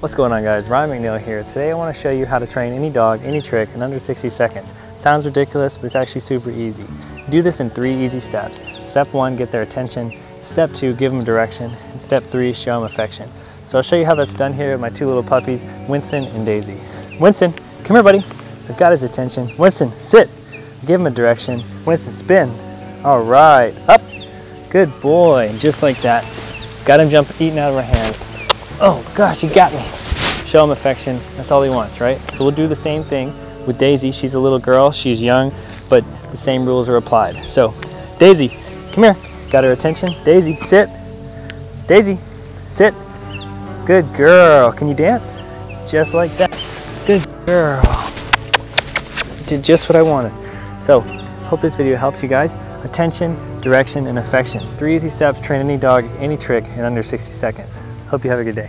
What's going on guys, Ryan McNeil here. Today I want to show you how to train any dog, any trick in under 60 seconds. Sounds ridiculous, but it's actually super easy. Do this in three easy steps. Step one, get their attention. Step two, give them direction. And step three, show them affection. So I'll show you how that's done here with my two little puppies, Winston and Daisy. Winston, come here buddy. I've got his attention. Winston, sit. Give him a direction. Winston, spin. All right, up. Good boy, just like that. Got him jump, eating out of our hand. Oh gosh, you got me. Show him affection, that's all he wants, right? So we'll do the same thing with Daisy. She's a little girl, she's young, but the same rules are applied. So, Daisy, come here. Got her attention. Daisy, sit. Daisy, sit. Good girl. Can you dance? Just like that. Good girl. Did just what I wanted. So, hope this video helps you guys. Attention, direction, and affection. Three easy steps, train any dog, any trick in under 60 seconds. Hope you have a good day.